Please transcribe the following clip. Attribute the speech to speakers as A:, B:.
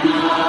A: Krishna